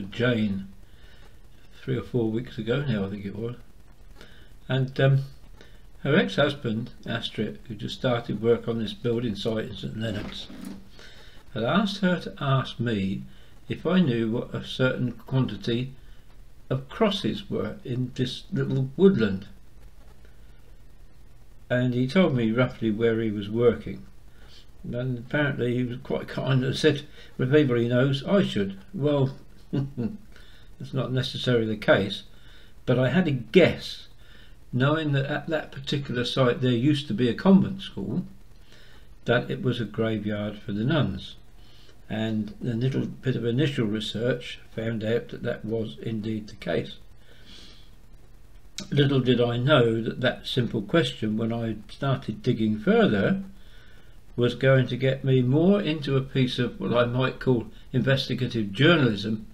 Jane three or four weeks ago now, I think it was. And um, her ex-husband, Astrit, who just started work on this building site in St Leonard's, had asked her to ask me if I knew what a certain quantity of crosses were in this little woodland. And he told me roughly where he was working. And apparently he was quite kind and said, with people he knows, I should. Well, that's not necessarily the case, but I had a guess, knowing that at that particular site there used to be a convent school, that it was a graveyard for the nuns. And a little bit of initial research found out that that was indeed the case. Little did I know that that simple question, when I started digging further, was going to get me more into a piece of what I might call investigative journalism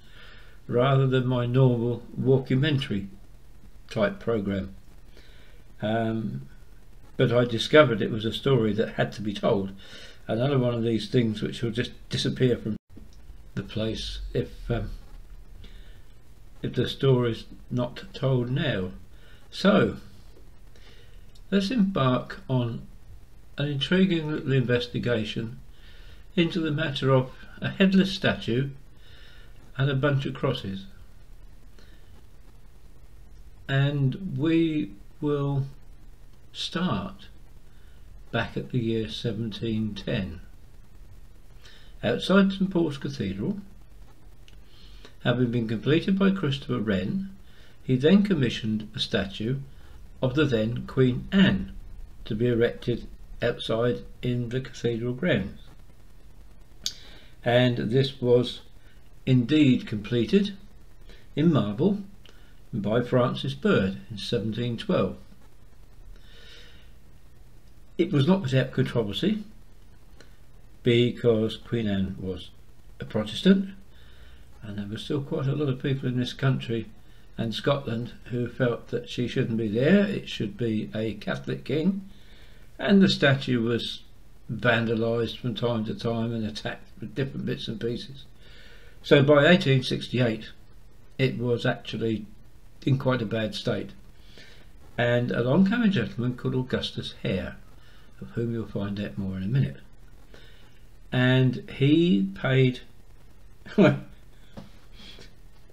rather than my normal walkumentary type program. Um, but I discovered it was a story that had to be told. Another one of these things which will just disappear from the place if um, if the story's not told now. So let's embark on an intriguing little investigation into the matter of a headless statue and a bunch of crosses. And we will start back at the year 1710. Outside St Paul's Cathedral, having been completed by Christopher Wren, he then commissioned a statue of the then Queen Anne to be erected outside in the cathedral grounds. And this was indeed completed in marble by Francis Bird in 1712. It was not without controversy because Queen Anne was a Protestant and there were still quite a lot of people in this country and Scotland who felt that she shouldn't be there, it should be a Catholic king and the statue was vandalised from time to time and attacked with different bits and pieces. So by 1868 it was actually in quite a bad state. And along came a gentleman called Augustus Hare, of whom you'll find out more in a minute. And he paid a,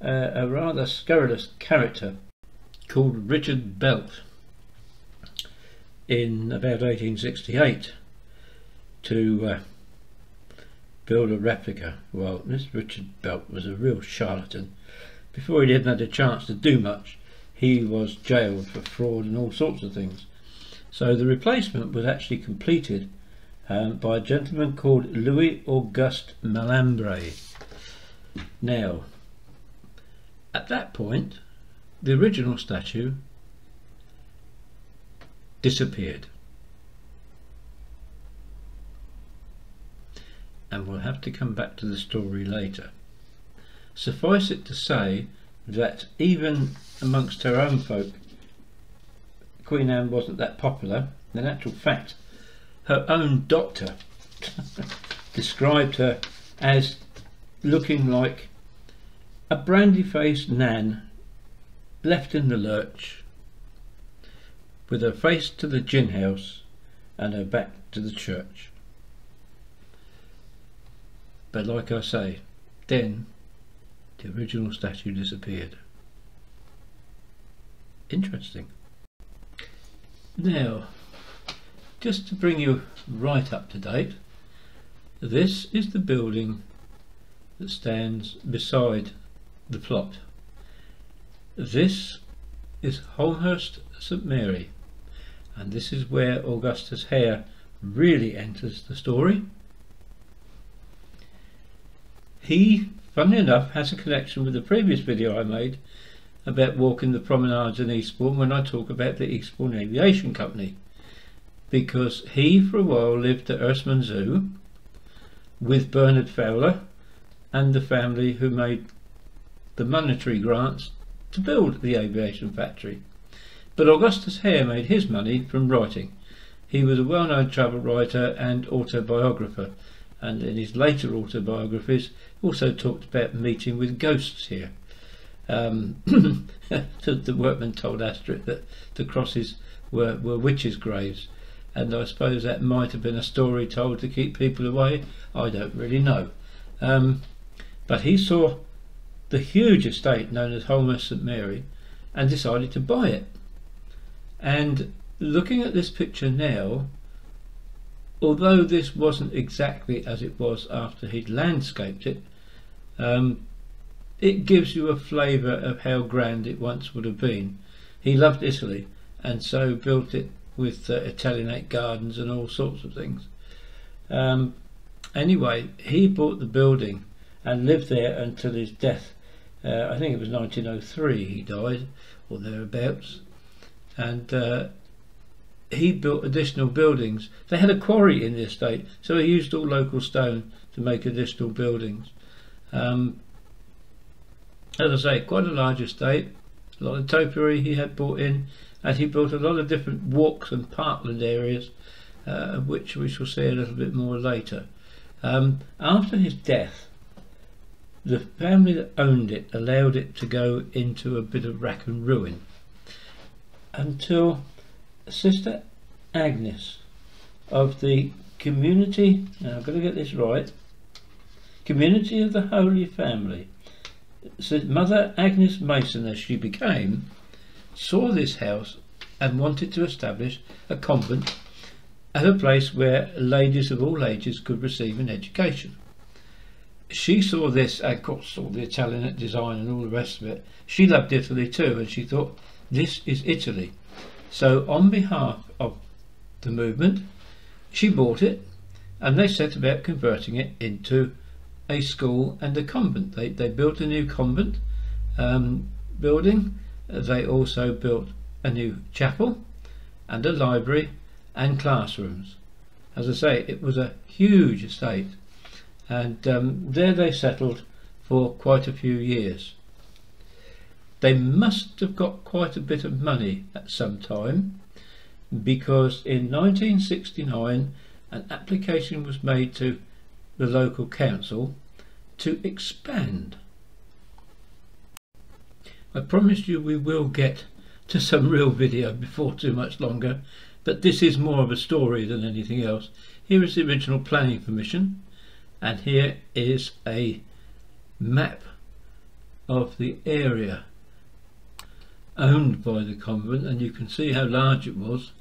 a rather scurrilous character called Richard Belt in about 1868 to uh, build a replica. Well, this Richard Belt was a real charlatan. Before he even had a chance to do much, he was jailed for fraud and all sorts of things. So the replacement was actually completed um, by a gentleman called Louis Auguste Malempré. Now, at that point, the original statue disappeared. And we'll have to come back to the story later. Suffice it to say that even amongst her own folk, Queen Anne wasn't that popular. In actual fact, her own doctor described her as looking like a brandy-faced Nan left in the lurch with her face to the gin house and her back to the church. But like I say, then the original statue disappeared. Interesting. Now, just to bring you right up to date, this is the building that stands beside the plot. This is Holmhurst St Mary and this is where Augustus Hare really enters the story. He, funnily enough, has a connection with the previous video I made about walking the promenades in Eastbourne when I talk about the Eastbourne Aviation Company because he for a while lived at Herstmonceux with Bernard Fowler and the family who made the monetary grants to build the aviation factory. But Augustus Hare made his money from writing. He was a well-known travel writer and autobiographer, and in his later autobiographies also talked about meeting with ghosts here. Um, the, the, workmen told Astrit that the crosses were, were witches' graves, and I suppose that might have been a story told to keep people away. I don't really know. Um, but he saw the huge estate known as Holmhurst St Mary and decided to buy it. And looking at this picture now, although this wasn't exactly as it was after he'd landscaped it, um, it gives you a flavour of how grand it once would have been. He loved Italy and so built it with uh, Italianate gardens and all sorts of things. Um, anyway, he bought the building and lived there until his death. Uh, I think it was 1903 he died, or thereabouts. And uh, he built additional buildings. They had a quarry in the estate, so he used all local stone to make additional buildings. Um, as I say, quite a large estate, a lot of topiary he had brought in, and he built a lot of different walks and parkland areas, uh, which we shall see a little bit more later. Um, after his death, the family that owned it allowed it to go into a bit of rack and ruin until Sister Agnes of the community, now I've got to get this right, community of the Holy Family. So Mother Agnes Mason, as she became, saw this house and wanted to establish a convent at a place where ladies of all ages could receive an education. She saw this, of course, all the Italian design and all the rest of it. She loved Italy too, and she thought, this is Italy. So on behalf of the movement, she bought it and they set about converting it into a school and a convent. They, they built a new convent um, building. They also built a new chapel and a library and classrooms. As I say, it was a huge estate and um, there they settled for quite a few years. They must have got quite a bit of money at some time because in 1969 an application was made to the local council to expand. I promise you we will get to some real video before too much longer but this is more of a story than anything else. Here is the original planning permission and here is a map of the area owned by the convent and you can see how large it was.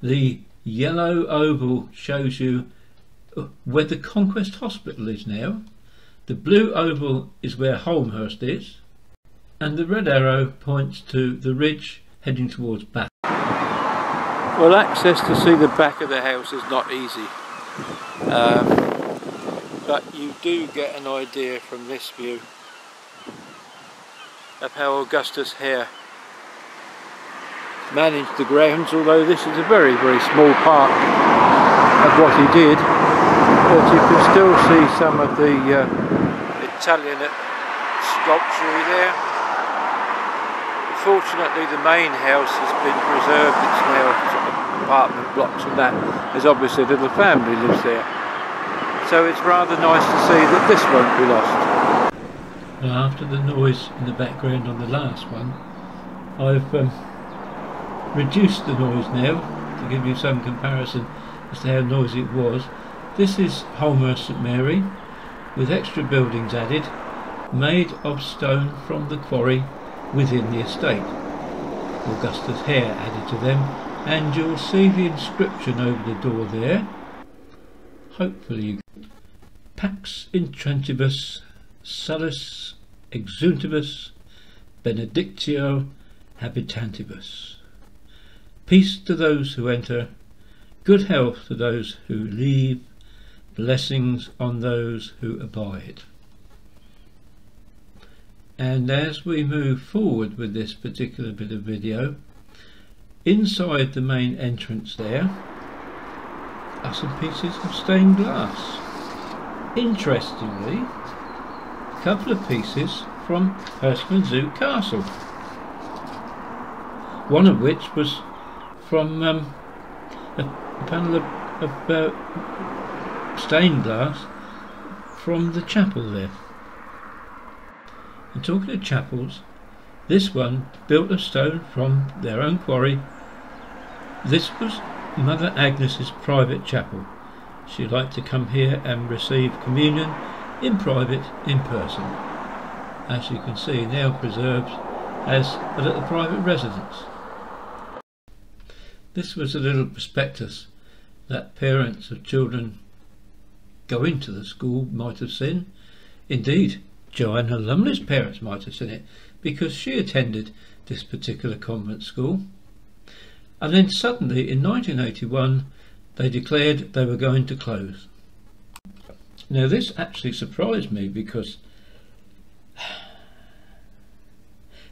The yellow oval shows you where the Conquest Hospital is now. The blue oval is where Holmhurst is and the red arrow points to the ridge heading towards Bath. Well access to see the back of the house is not easy um, but you do get an idea from this view of how Augustus Hare managed the grounds although this is a very very small part of what he did but you can still see some of the uh, Italian sculpture there. Fortunately the main house has been preserved. It's now apartment blocks and that. There's obviously a little family lives there. So it's rather nice to see that this won't be lost. Now after the noise in the background on the last one I've um, reduced the noise now to give you some comparison as to how noisy it was. This is Holmhurst St Mary with extra buildings added made of stone from the quarry within the estate. Augustus Hare added to them and you'll see the inscription over the door there. Hopefully you Pax Intrantibus Salus Exeuntibus Benedictio Habitantibus Peace to those who enter, good health to those who leave, blessings on those who abide. And as we move forward with this particular bit of video, inside the main entrance there are some pieces of stained glass. Interestingly, a couple of pieces from Zoo Castle. One of which was from um, a panel of, of uh, stained glass from the chapel there. And talking of chapels, this one built of stone from their own quarry. This was Mother Agnes's private chapel. She liked to come here and receive communion in private, in person. As you can see, now preserved as a little private residence. This was a little prospectus that parents of children going to the school might have seen. Indeed, Joanna Lumley's parents might have seen it because she attended this particular convent school. And then suddenly in 1981 they declared they were going to close. Now this actually surprised me because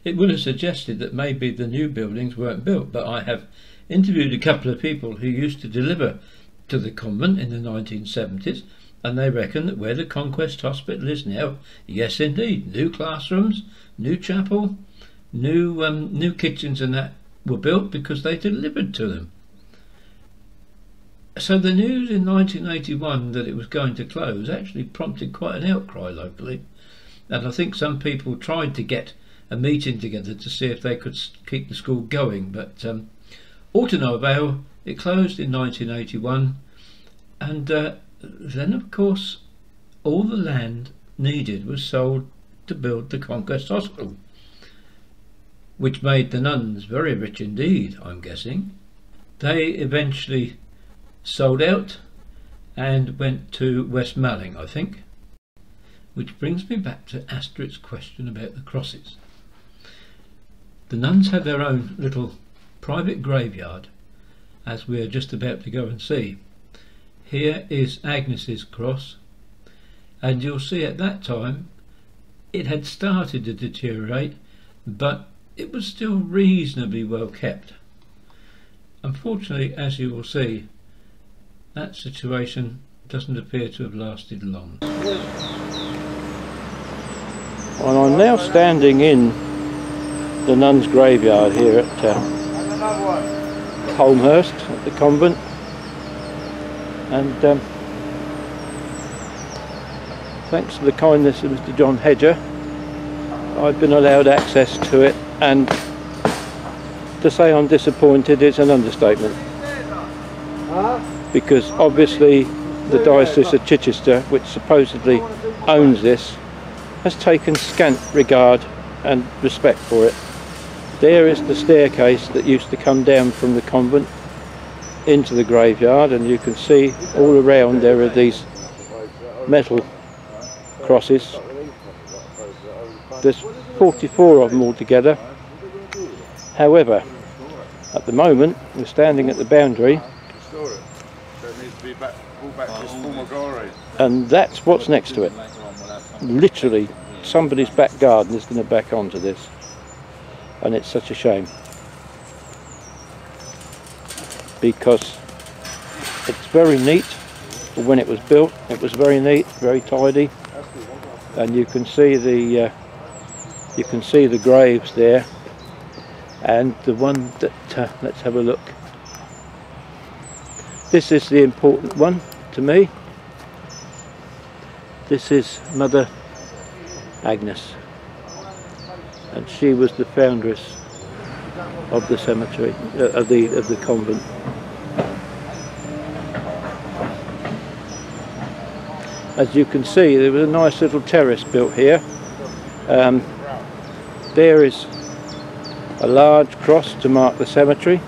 it would have suggested that maybe the new buildings weren't built, but I have interviewed a couple of people who used to deliver to the convent in the 1970s and they reckon that where the Conquest Hospital is now, yes indeed, new classrooms, new chapel, new um, new kitchens and that were built because they delivered to them. So the news in 1981 that it was going to close actually prompted quite an outcry locally. And I think some people tried to get a meeting together to see if they could keep the school going. But um, all to no avail, it closed in 1981. And uh, then, of course, all the land needed was sold to build the Conquest Hospital which made the nuns very rich indeed, I'm guessing. They eventually sold out and went to West Malling, I think. Which brings me back to Astrit's question about the crosses. The nuns have their own little private graveyard, as we are just about to go and see. Here is Agnes's cross, and you'll see at that time it had started to deteriorate, but it was still reasonably well kept. Unfortunately, as you will see, that situation doesn't appear to have lasted long. Well, I'm now standing in the nuns' graveyard here at uh, Holmhurst, at the convent, and um, thanks to the kindness of Mr John Hedger, I've been allowed access to it and to say I'm disappointed is an understatement. Because obviously the Diocese of Chichester which supposedly owns this has taken scant regard and respect for it. There is the staircase that used to come down from the convent into the graveyard and you can see all around there are these metal crosses. There's 44 of them altogether However, at the moment, we're standing at the boundary. And that's what's next to it. Literally, somebody's back garden is going to back onto this. And it's such a shame. Because it's very neat. When it was built, it was very neat, very tidy. And you can see the uh, you can see the graves there. And the one that uh, let's have a look. This is the important one to me. This is Mother Agnes. And she was the foundress of the cemetery uh, of the of the convent as you can see there was a nice little terrace built here. Um, there is a large cross to mark the cemetery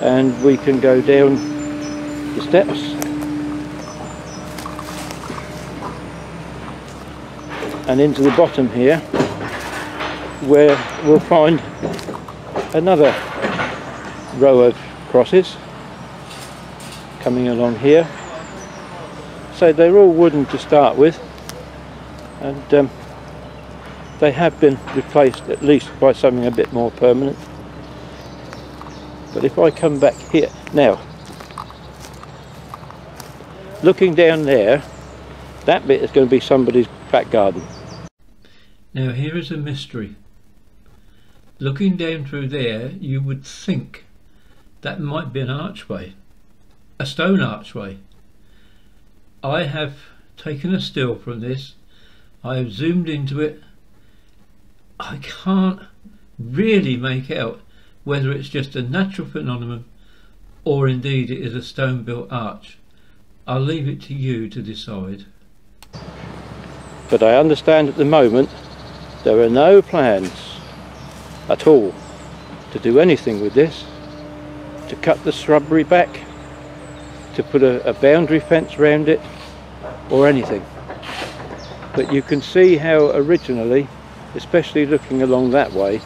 and we can go down the steps. And into the bottom here where we'll find another row of crosses coming along here so they're all wooden to start with. And um, they have been replaced at least by something a bit more permanent. But if I come back here now looking down there that bit is going to be somebody's back garden. Now here is a mystery. Looking down through there you would think that might be an archway a stone archway I have taken a still from this I have zoomed into it I can't really make out whether it's just a natural phenomenon or indeed it is a stone built arch. I'll leave it to you to decide. But I understand at the moment there are no plans at all to do anything with this, to cut the shrubbery back, to put a, a boundary fence around it or anything. But you can see how originally, especially looking along that way,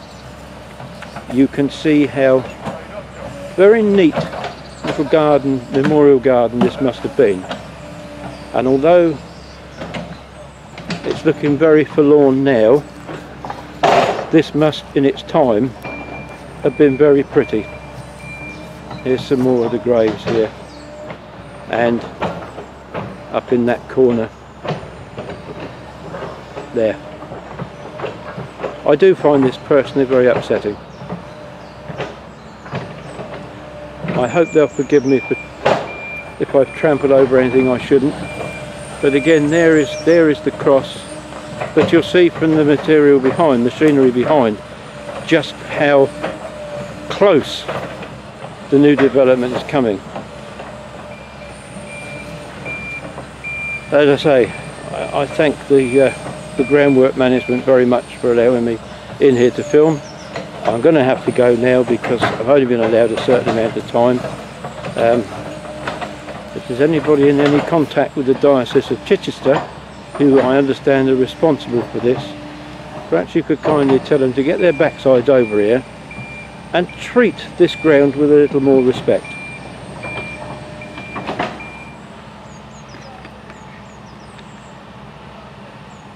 you can see how very neat little garden, memorial garden this must have been. And although it's looking very forlorn now, this must in its time have been very pretty. Here's some more of the graves here. And up in that corner there. I do find this personally very upsetting. I hope they'll forgive me if, if I've trampled over anything I shouldn't. But again, there is there is the cross. But you'll see from the material behind, the scenery behind, just how close the new development is coming. As I say, I, I thank the uh, the groundwork management very much for allowing me in here to film. I'm going to have to go now because I've only been allowed a certain amount of time. Um, if there's anybody in any contact with the Diocese of Chichester who I understand are responsible for this, perhaps you could kindly tell them to get their backsides over here and treat this ground with a little more respect.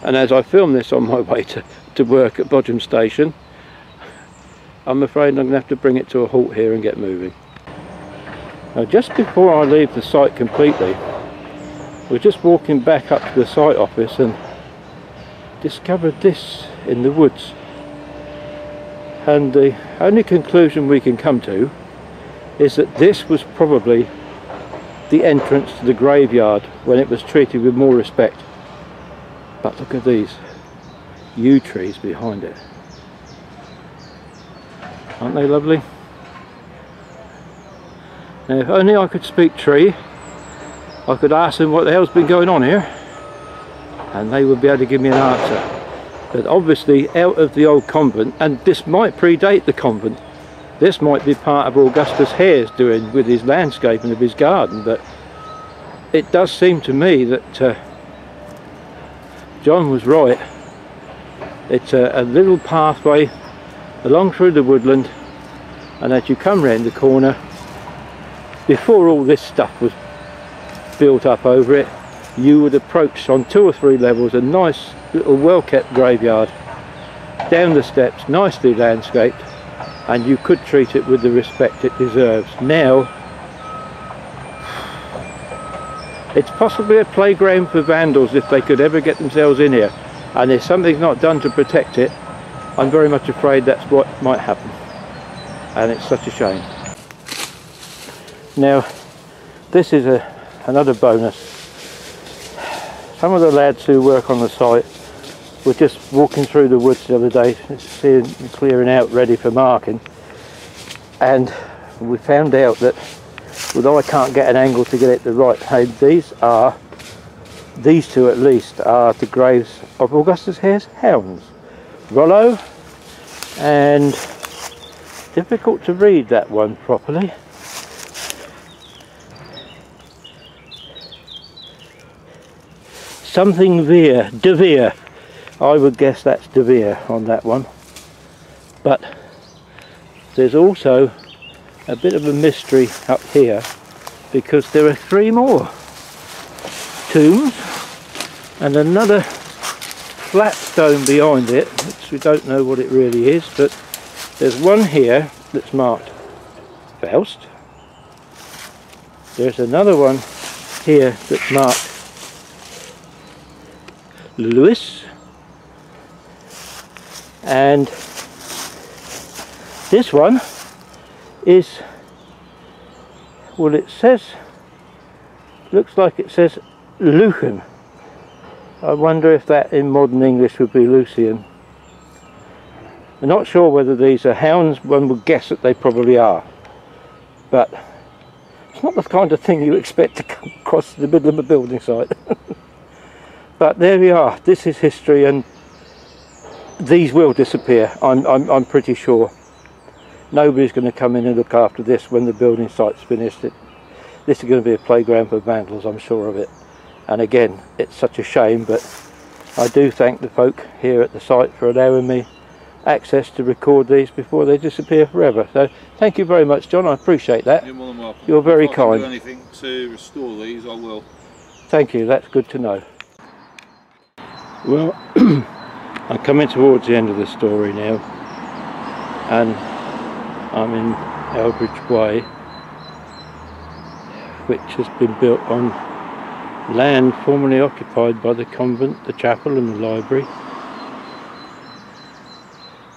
And as I film this on my way to, to work at Bodiam Station, I'm afraid I'm going to have to bring it to a halt here and get moving. Now just before I leave the site completely, we're just walking back up to the site office and discovered this in the woods. And the only conclusion we can come to is that this was probably the entrance to the graveyard when it was treated with more respect. But look at these yew trees behind it. Aren't they lovely? Now if only I could speak tree, I could ask them what the hell's been going on here and they would be able to give me an answer. But obviously out of the old convent, and this might predate the convent, this might be part of Augustus Hare's doing with his landscaping of his garden, but it does seem to me that uh, John was right. It's a, a little pathway along through the woodland and as you come round the corner before all this stuff was built up over it you would approach on two or three levels a nice little well kept graveyard down the steps nicely landscaped and you could treat it with the respect it deserves now it's possibly a playground for vandals if they could ever get themselves in here and if something's not done to protect it I'm very much afraid that's what might happen and it's such a shame. Now this is a, another bonus. Some of the lads who work on the site were just walking through the woods the other day seeing, clearing out ready for marking and we found out that although I can't get an angle to get it the right height these are these two at least are the graves of Augustus Hare's hounds. Rollo and difficult to read that one properly. Something Veer, De Vere. I would guess that's De Vere on that one. But there's also a bit of a mystery up here because there are three more tombs and another flat stone behind it, which we don't know what it really is, but there's one here that's marked Faust. There's another one here that's marked Lewis. And this one is, well it says, looks like it says Lucan. I wonder if that in modern English would be Lucian. I'm not sure whether these are hounds, one would guess that they probably are. But it's not the kind of thing you expect to come across the middle of a building site. but there we are, this is history and these will disappear, I'm, I'm, I'm pretty sure. Nobody's going to come in and look after this when the building site's finished. It, this is going to be a playground for vandals, I'm sure of it. And again, it's such a shame, but I do thank the folk here at the site for allowing me access to record these before they disappear forever. So thank you very much, John. I appreciate that. You're more than welcome. You're very if I can kind. do anything to restore these, I will. Thank you. That's good to know. Well, I'm coming towards the end of the story now, and I'm in Elbridge Way, which has been built on land formerly occupied by the convent, the chapel, and the library.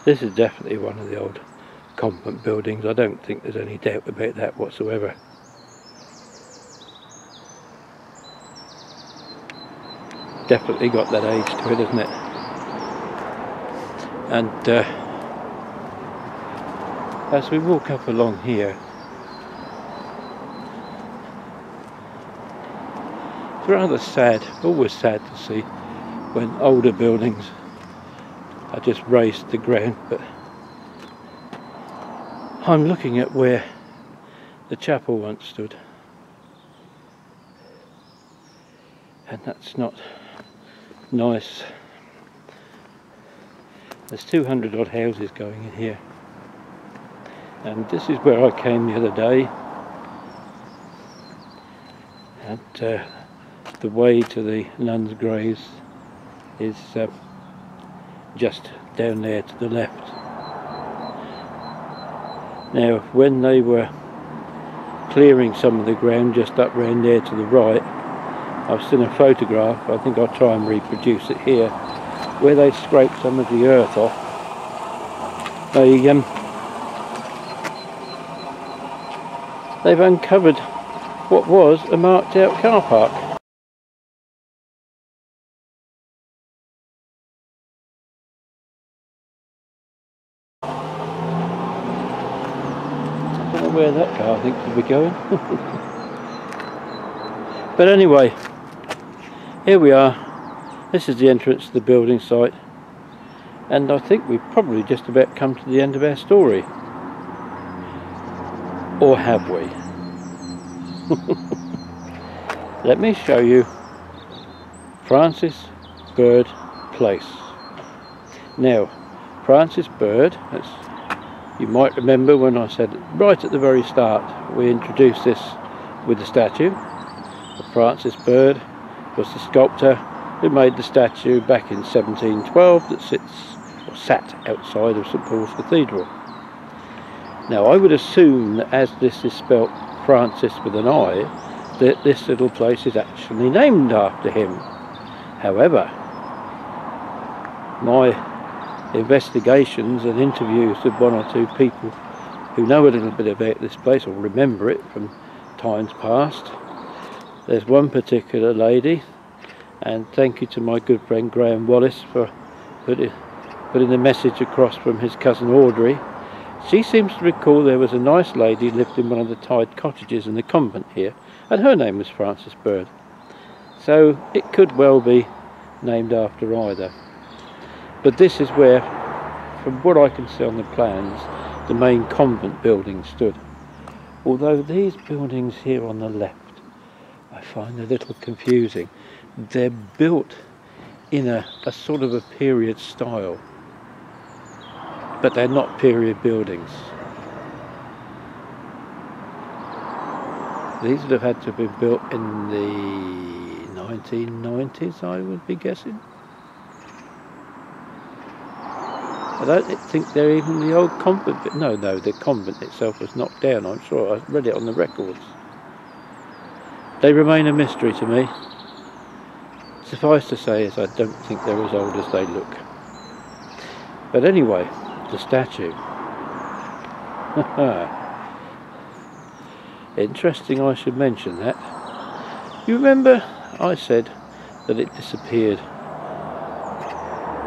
This is definitely one of the old convent buildings. I don't think there's any doubt about that whatsoever. Definitely got that age to it, isn't it? And uh, as we walk up along here, it's rather sad, always sad to see when older buildings are just raised to ground, but I'm looking at where the chapel once stood. And that's not nice. There's 200 odd houses going in here. And this is where I came the other day. And uh, the way to the nuns' graves is uh, just down there to the left. Now, when they were clearing some of the ground just up round there to the right, I've seen a photograph, I think I'll try and reproduce it here, where they scraped some of the earth off. They, um, they've uncovered what was a marked out car park. I don't know where that car thinks to be going. but anyway, here we are. This is the entrance to the building site. And I think we've probably just about come to the end of our story. Or have we? Let me show you Francis Bird Place. Now, Francis Bird, you might remember when I said right at the very start, we introduced this with the statue. Francis Bird was the sculptor who made the statue back in 1712 that sits or sat outside of St Paul's Cathedral. Now I would assume that as this is spelt Francis with an I, that this little place is actually named after him. However, my investigations and interviews with one or two people who know a little bit about this place or remember it from times past. There's one particular lady and thank you to my good friend Graham Wallis for putting, putting the message across from his cousin Audrey. She seems to recall there was a nice lady lived in one of the tied cottages in the convent here and her name was Frances Bird. So it could well be named after either. But this is where, from what I can see on the plans, the main convent building stood. Although these buildings here on the left I find a little confusing. They're built in a, a sort of a period style, but they're not period buildings. These would have had to have been built in the 1990s, I would be guessing. I don't think they're even the old convent. But no, no, the convent itself was knocked down. I'm sure I read it on the records. They remain a mystery to me. Suffice to say is I don't think they're as old as they look. But anyway, the statue. Interesting I should mention that. You remember, I said that it disappeared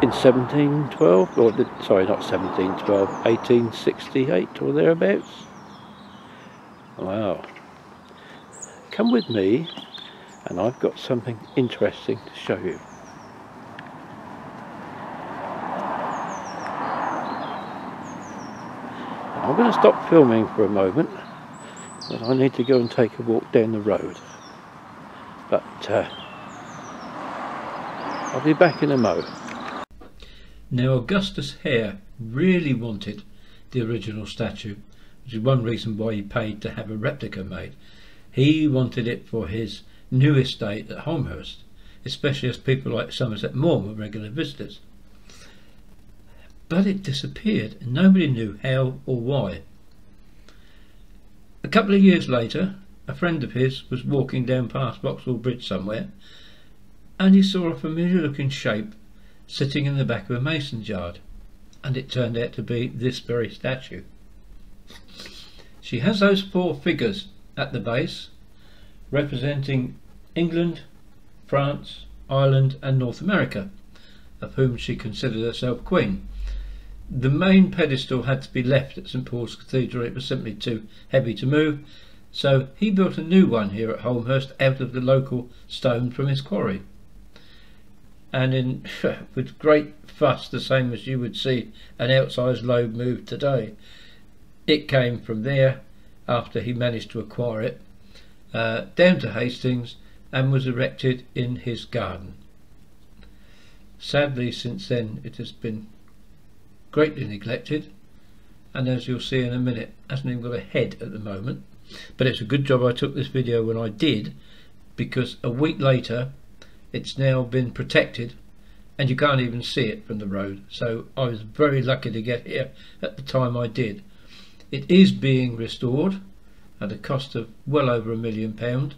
in 1712, or sorry, not 1712, 1868 or thereabouts. Wow. Come with me, and I've got something interesting to show you. Going to stop filming for a moment, but I need to go and take a walk down the road. But uh, I'll be back in a mo. Now Augustus Hare really wanted the original statue, which is one reason why he paid to have a replica made. He wanted it for his new estate at Holmhurst, especially as people like Somerset Maugham were regular visitors. But it disappeared and nobody knew how or why. A couple of years later, a friend of his was walking down past Vauxhall Bridge somewhere and he saw a familiar looking shape sitting in the back of a mason's yard, and it turned out to be this very statue. She has those four figures at the base, representing England, France, Ireland and North America, of whom she considered herself Queen. The main pedestal had to be left at St Paul's Cathedral, it was simply too heavy to move, so he built a new one here at Holmhurst out of the local stone from his quarry. And in with great fuss the same as you would see an outsized load moved today. It came from there after he managed to acquire it uh, down to Hastings and was erected in his garden. Sadly since then it has been greatly neglected. And as you'll see in a minute hasn't even got a head at the moment. But it's a good job I took this video when I did because a week later it's now been protected and you can't even see it from the road. So I was very lucky to get here at the time I did. It is being restored at a cost of well over a million pound.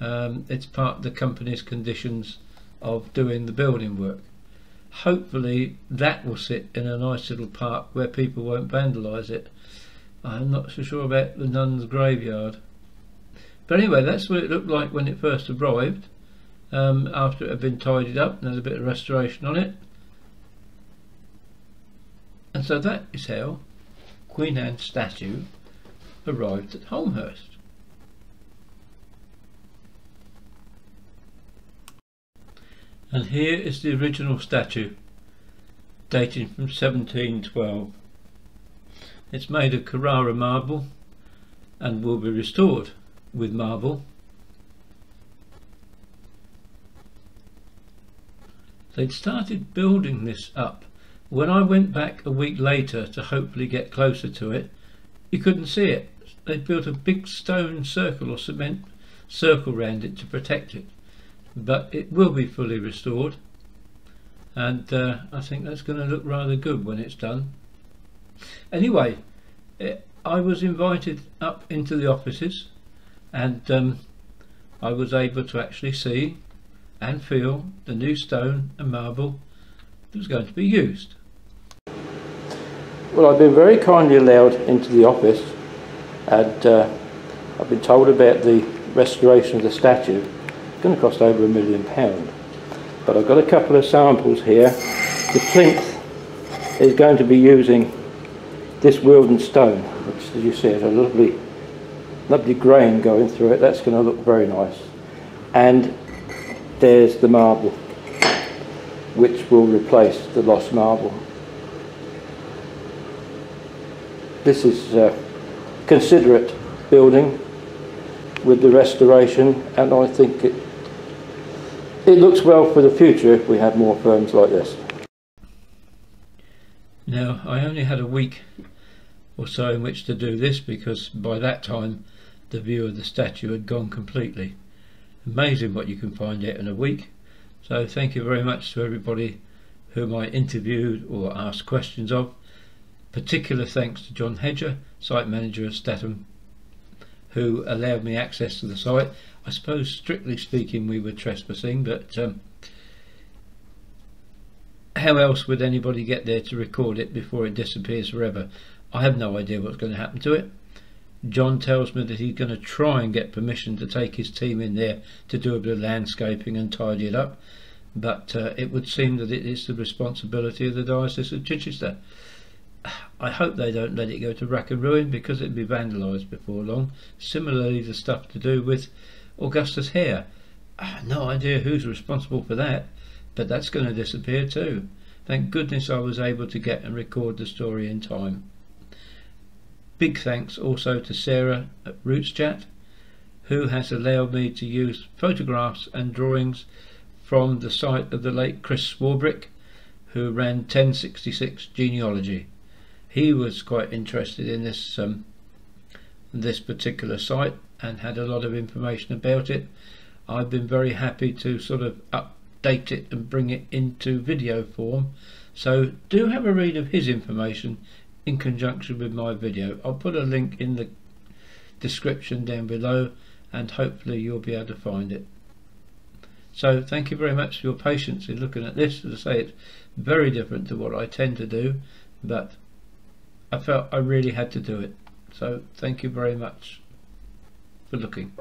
Um, it's part of the company's conditions of doing the building work hopefully that will sit in a nice little park where people won't vandalise it. I'm not so sure about the nun's graveyard. But anyway that's what it looked like when it first arrived. Um, after it had been tidied up and there's a bit of restoration on it. And so that is how Queen Anne's statue arrived at Holmhurst. And here is the original statue dating from 1712. It's made of Carrara marble and will be restored with marble They'd started building this up. When I went back a week later to hopefully get closer to it, you couldn't see it. They'd built a big stone circle or cement circle round it to protect it. But it will be fully restored and uh, I think that's going to look rather good when it's done. Anyway, it, I was invited up into the offices and um, I was able to actually see and feel the new stone and marble that was going to be used. Well, I've been very kindly allowed into the office and uh, I've been told about the restoration of the statue. Going to cost over a million pounds. But I've got a couple of samples here. The plinth is going to be using this Wealden stone, which as you see has a lovely, lovely grain going through it. That's going to look very nice. And there's the marble which will replace the lost marble. This is a considerate building with the restoration and I think it it looks well for the future if we have more firms like this. Now I only had a week or so in which to do this because by that time the view of the statue had gone completely amazing what you can find out in a week so thank you very much to everybody whom I interviewed or asked questions of particular thanks to John Hedger site manager of Statom who allowed me access to the site I suppose strictly speaking we were trespassing but um, how else would anybody get there to record it before it disappears forever I have no idea what's going to happen to it John tells me that he's going to try and get permission to take his team in there to do a bit of landscaping and tidy it up. But uh, it would seem that it is the responsibility of the Diocese of Chichester. I hope they don't let it go to rack and ruin because it'd be vandalised before long. Similarly, the stuff to do with Augustus Hare. Ah, no idea who's responsible for that, but that's going to disappear too. Thank goodness I was able to get and record the story in time. Big thanks also to Sarah at Roots Chat, who has allowed me to use photographs and drawings from the site of the late Chris Swarbrick, who ran 1066 Genealogy. He was quite interested in this um, this particular site and had a lot of information about it. I've been very happy to sort of update it and bring it into video form. So do have a read of his information in conjunction with my video. I'll put a link in the description down below and hopefully you'll be able to find it. So thank you very much for your patience in looking at this. As I say, it's very different to what I tend to do, but I felt I really had to do it. So thank you very much for looking.